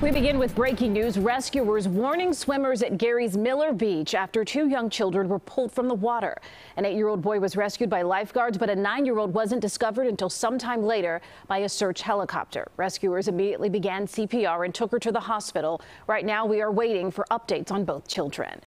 We begin with breaking news. Rescuers warning swimmers at Gary's Miller Beach after two young children were pulled from the water. An eight-year-old boy was rescued by lifeguards, but a nine-year-old wasn't discovered until sometime later by a search helicopter. Rescuers immediately began CPR and took her to the hospital. Right now, we are waiting for updates on both children.